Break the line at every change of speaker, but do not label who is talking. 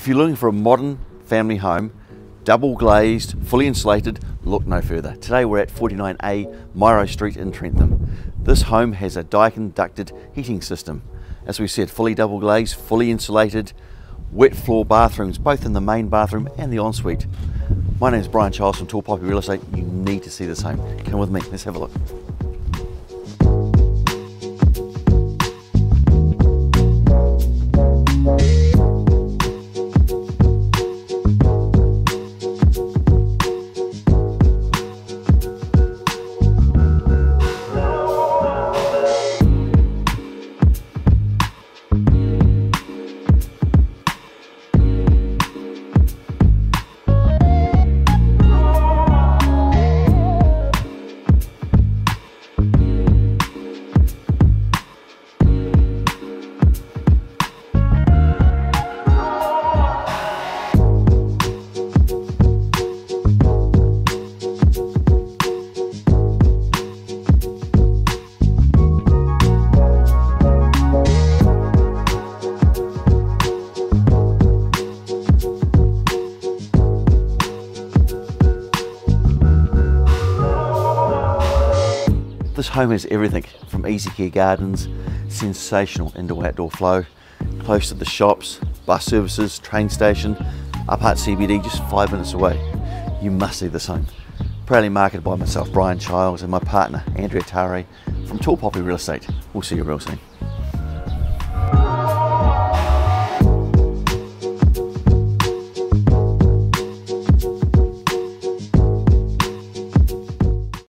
If you're looking for a modern family home, double glazed, fully insulated, look no further. Today we're at 49A Miro Street in Trentham. This home has a Daikin ducted heating system. As we said, fully double glazed, fully insulated, wet floor bathrooms, both in the main bathroom and the ensuite. My name is Brian Childs from Tall Poppy Real Estate. You need to see this home. Come with me, let's have a look. This home has everything from easy care gardens, sensational indoor outdoor flow, close to the shops, bus services, train station, Upper Hutt CBD just five minutes away. You must see this home. Proudly marketed by myself, Brian Childs, and my partner, Andrea Taare from Tall Poppy Real Estate. We'll see you real soon.